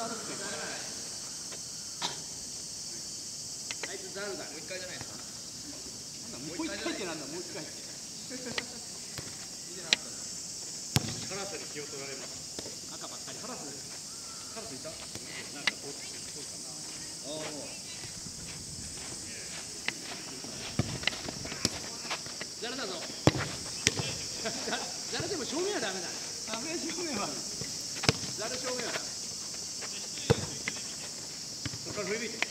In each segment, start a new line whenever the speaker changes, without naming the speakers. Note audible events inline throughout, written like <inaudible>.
あいつザルだもう一回じゃないですか
もう一回ってなんだ。もう一回って
カラスに気を取られます
赤ばっかり
カラスカラスいた
なんかこうそうかな
ああザルだぞザルでも正面はダメだ
ダメ正面は。
ザル正面はダメ
そこ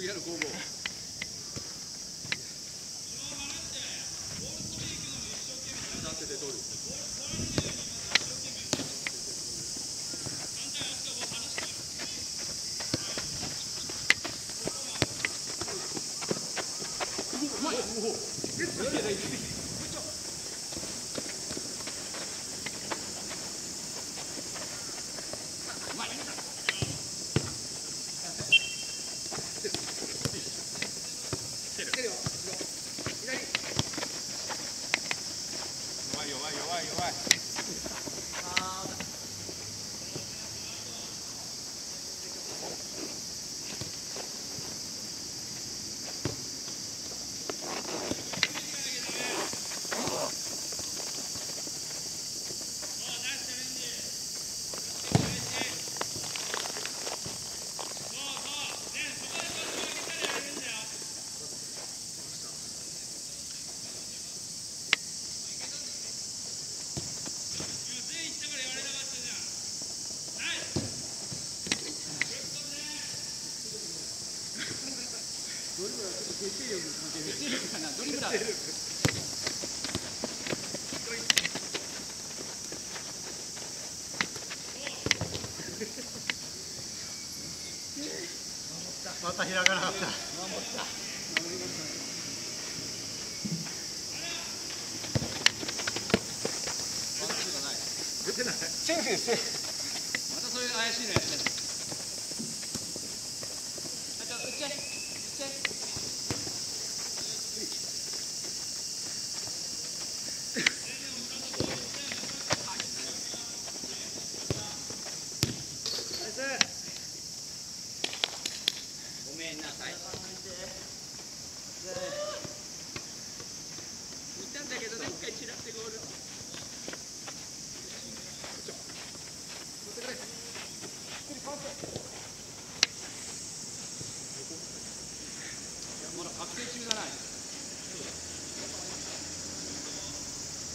ギャル工房で
きる
か
な
ドリブラー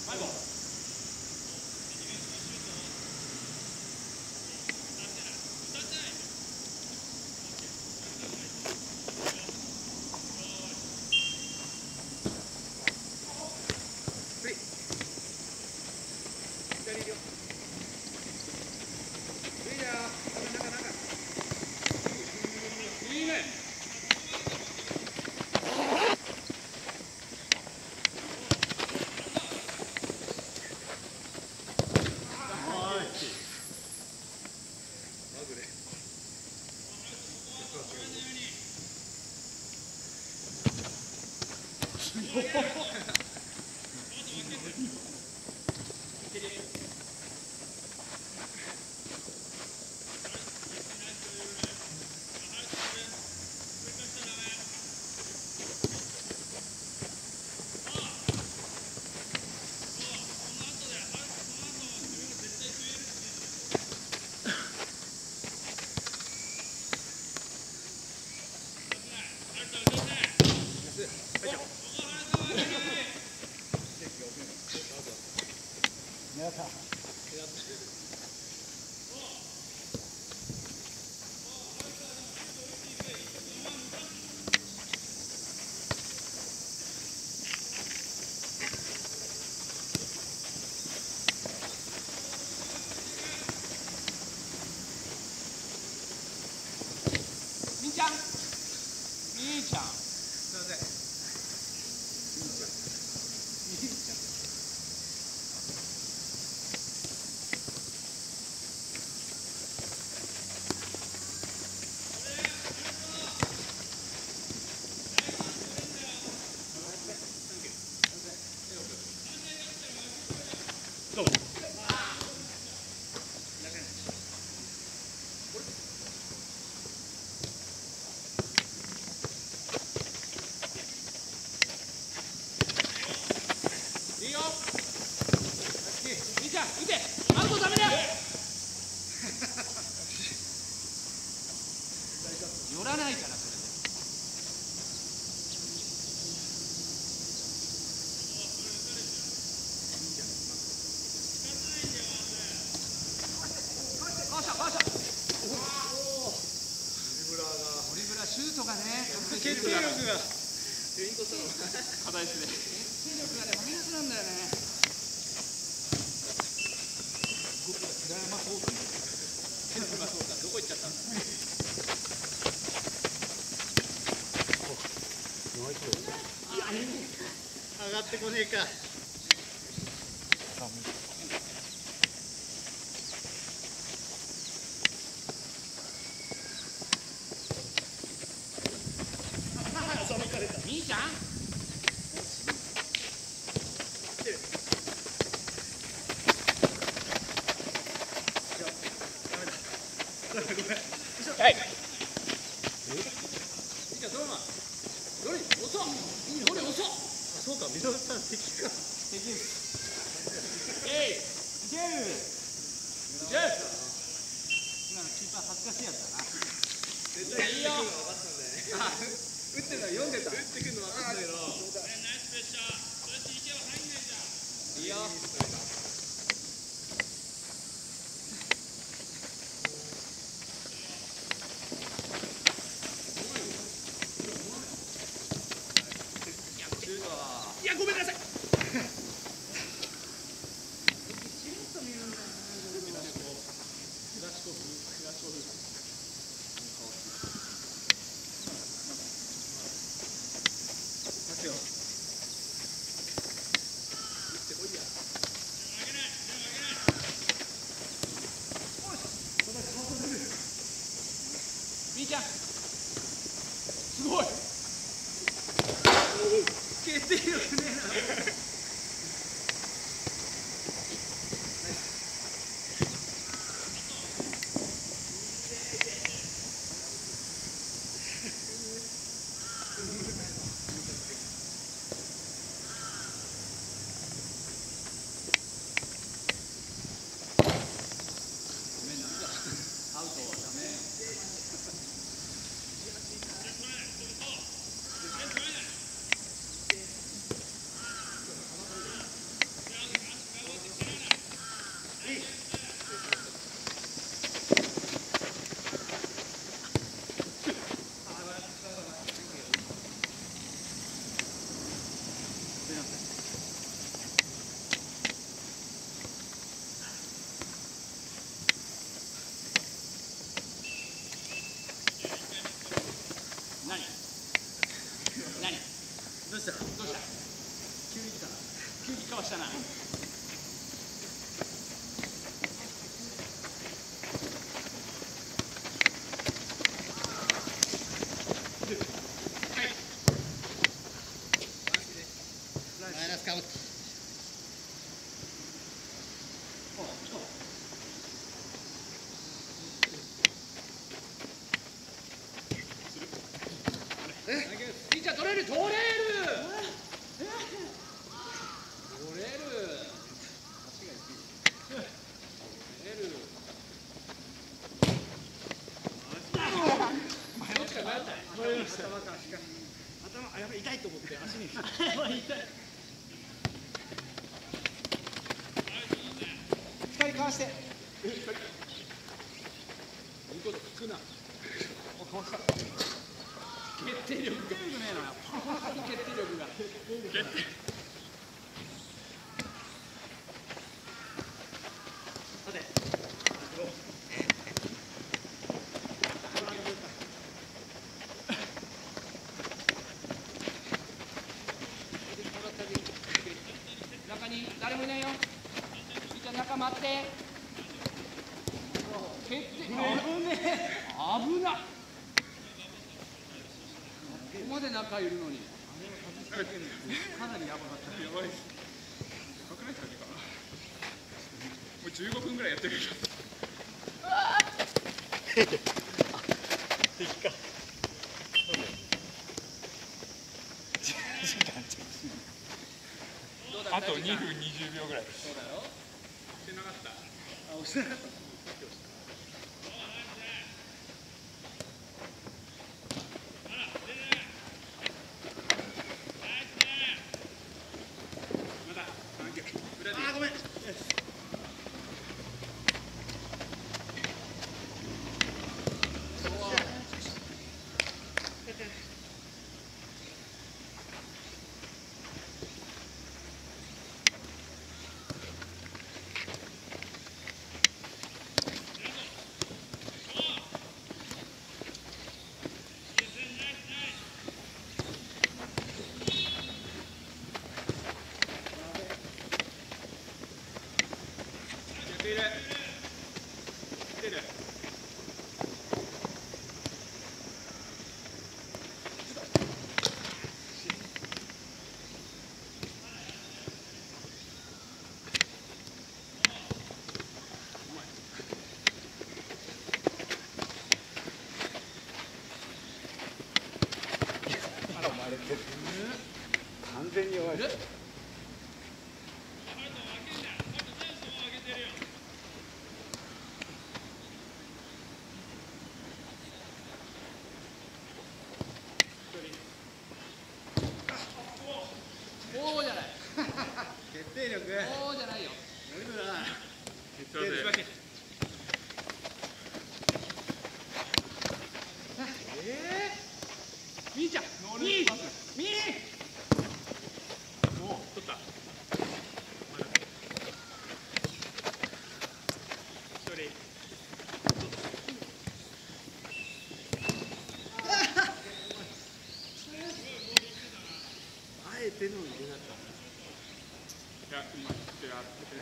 아이고. boy. <laughs> みーちゃんみーちゃん
すいません
いいよみーちゃん打てアウトダメだよ寄らないからそれカーシャカーシャドリブラーシュートがね
決定力がフェイントしたの
課題ですね。決定力がねマイナスなんだよね
まあそうかどこ行っちゃったの
上がってこねえか
みーちゃんはい
みーちゃんそのままドリ遅っドリ遅っ
そうかミノルさん敵か
えいいけるいける今のキーパー恥ずかしいやつだな
絶対いいよ分かったんだよね打ってるの読んでた。打ってくるの分かったけど。いいよいやごめんなさい
みーちゃんすごい
決定力ねえな
アウトはダメ何何
どうした
どうした
急に来たな
はしたな
マイナスカウント
みーちゃん取れる取れる取れる取れる
頭あやばい痛いと思って足に
痛い。して
言うこと聞くな決定力が決定力ねえな決定力が決定
さて
中に誰もいないよ。み中待って。決定危ねえ。危なここまで中いるのに。
かなりやばかった。
やばいっす。隠れた時かな。もう15分ぐらいやってるけど
ど <laughs> うだ
あと2
大丈夫か
分20秒ぐらい
そうだよ
してなかった
あ押 <laughs> してなかった
まだ3球裏で
あーごめん
やっている来てる
完全に弱い
いるこうじゃない
決定力
こうじゃないよ
余裕だな
すいません
みーちゃんみーみー
もう取ったまだ一人
あえての入れなかっ
いや今手当てて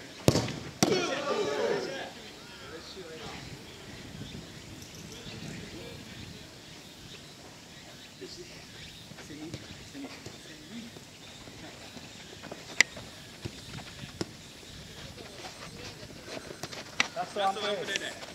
ラスト
ラストワンプレーで